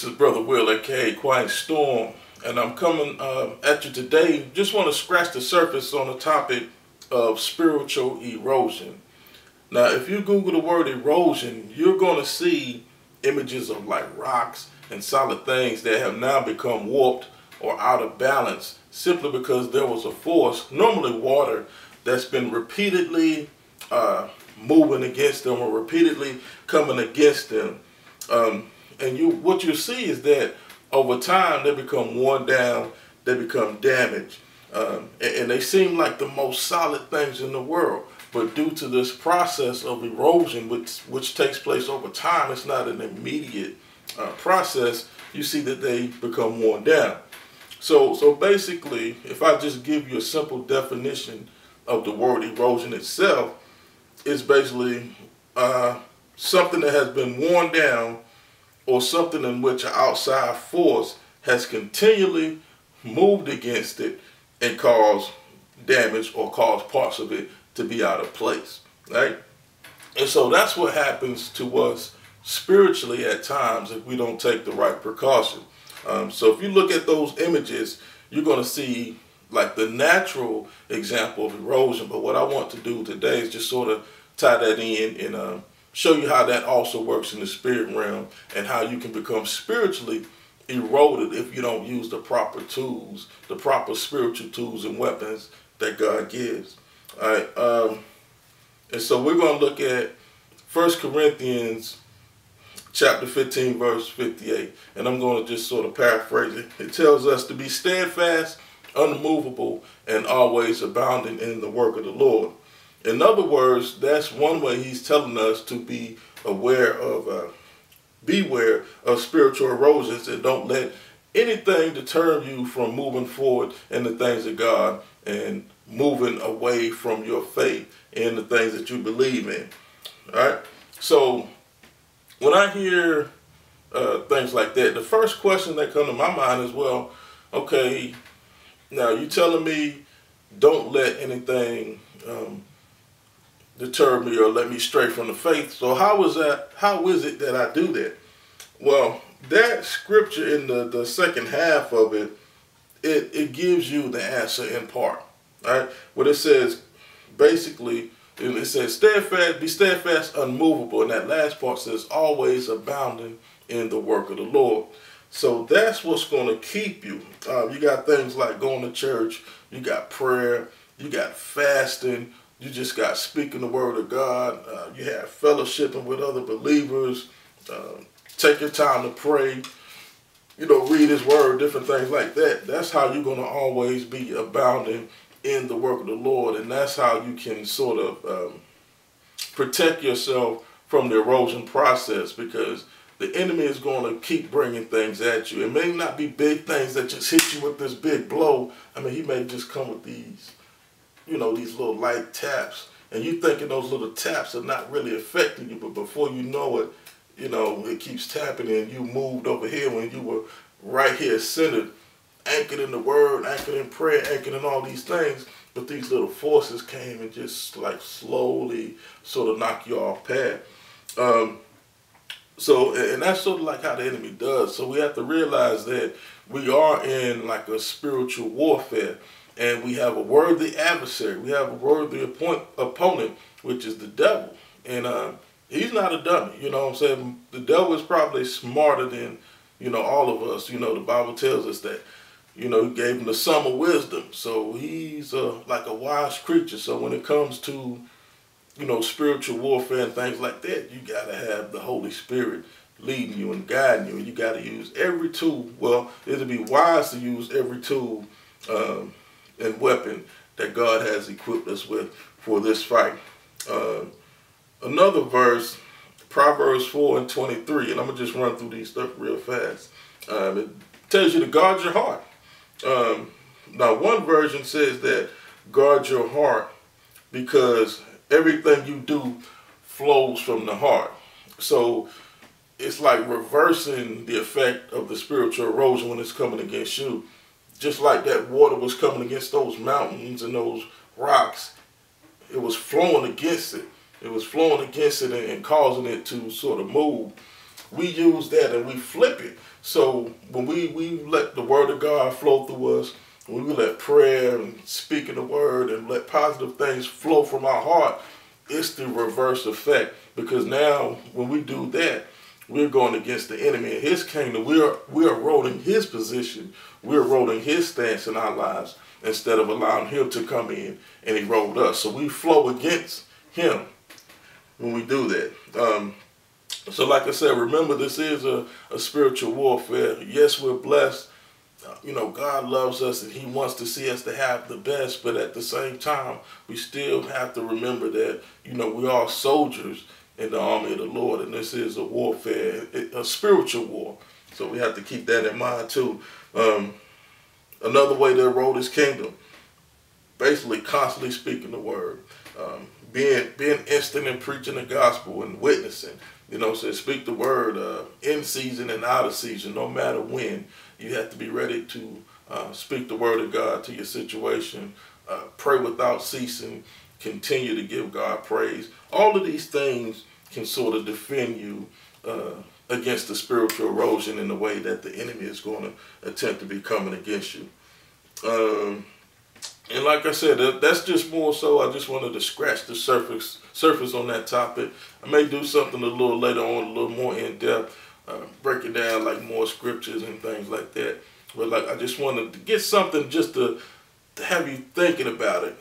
This is Brother Will, aka Quiet Storm, and I'm coming uh, at you today. Just want to scratch the surface on the topic of spiritual erosion. Now, if you Google the word erosion, you're going to see images of like rocks and solid things that have now become warped or out of balance simply because there was a force, normally water, that's been repeatedly uh, moving against them or repeatedly coming against them. Um, and you what you see is that over time they become worn down, they become damaged, um, and, and, they seem like the most solid things in the world. But due to this process of erosion, which which takes place over time, it's not an immediate uh, process. You see that they become worn down. So so basically, if I just give you a simple definition of the word erosion itself, it's basically uh, something that has been worn down or something in which an outside force has continually moved against it and caused damage or caused parts of it to be out of place, right? And so that's what happens to us spiritually at times if we don't take the right precaution. Um, so if you look at those images, you're going to see like the natural example of erosion. But what I want to do today is just sort of tie that in and um, show you how that also works in the spirit realm and how you can become spiritually eroded if you don't use the proper tools, the proper spiritual tools and weapons that God gives. All right. Um, and so we're going to look at First Corinthians chapter 15, verse 58. And I'm going to just sort of paraphrase it. It tells us to be steadfast, unmovable, and always abounding in the work of the Lord. In other words, that's one way he's telling us to be aware of, uh, beware of spiritual erosions and don't let anything deter you from moving forward in the things of God and moving away from your faith in the things that you believe in. All right. So when I hear uh, things like that, the first question that comes to my mind is, well, okay, now you're telling me don't let anything um, deter me or let me stray from the faith. So how is that? How is it that I do that? Well, that scripture in the, the second half of it, it, it gives you the answer in part. Right? What it says, basically, it says steadfast, be steadfast, unmovable. And that last part says always abounding in the work of the Lord. So that's what's going to keep you. Uh, you got things like going to church, you got prayer, you got fasting, you just got speaking the word of God. Uh, you have fellowshipping with other believers. Uh, take your time to pray. You know, read His word, different things like that. That's how you're going to always be abounding in the work of the Lord, and that's how you can sort of um, protect yourself from the erosion process because the enemy is going to keep bringing things at you. It may not be big things that just hit you with this big blow. I mean, he may just come with these you know, these little light taps. And you thinking those little taps are not really affecting you, but before you know it, you know, it keeps tapping and you moved over here when you were right here centered, anchored in the word, anchored in prayer, anchored in all these things. But these little forces came and just like slowly sort of knock you off path. Um, so, and that's sort of like how the enemy does. So we have to realize that we are in like a spiritual warfare and we have a worthy adversary. We have a worthy opponent, which is the devil. And uh, he's not a dummy. You know what I'm saying? The devil is probably smarter than, you know, all of us. You know, the Bible tells us that, you know, he gave him the sum of wisdom. So he's uh, like a wise creature. So when it comes to, you know, spiritual warfare and things like that, you got to have the Holy Spirit leading you and guiding you. And you got to use every tool. Well, it'll be wise to use every tool um, and weapon that God has equipped us with for this fight. Uh, another verse, Proverbs 4 and 23, and I'm going to just run through these stuff real fast. Um, it tells you to guard your heart. Um, now, one version says that guard your heart because everything you do flows from the heart. So it's like reversing the effect of the spiritual erosion when it's coming against you just like that water was coming against those mountains and those rocks, it was flowing against it. It was flowing against it and, causing it to sort of move. we use that and we flip it. So when we, we let the word of God flow through us, when we let prayer and speaking the word and let positive things flow from our heart, it's the reverse effect. Because now when we do that, we're going against the enemy and his kingdom. We're we're eroding his position. We're rolling his stance in our lives instead of allowing him to come in and erode us. So we flow against him when we do that. Um, so like I said, remember this is a, a spiritual warfare. Yes, we're blessed. Uh, you know, God loves us and he wants to see us to have the best, but at the same time, we still have to remember that, you know, we are soldiers in the army of the Lord, and this is a warfare, a spiritual war. So we have to keep that in mind too. Um, another way to erode his kingdom, basically constantly speaking the word, um, being being instant in preaching the gospel and witnessing. You know, so speak the word uh, in season and out of season, no matter when. You have to be ready to uh, speak the word of God to your situation. Uh, pray without ceasing. Continue to give God praise. All of these things can sort of defend you uh, against the spiritual erosion in the way that the enemy is going to attempt to be coming against you. Um, and like I said, that's just more so. I just wanted to scratch the surface surface on that topic. I may do something a little later on, a little more in depth, uh, breaking down like more scriptures and things like that. But like I just wanted to get something just to to have you thinking about it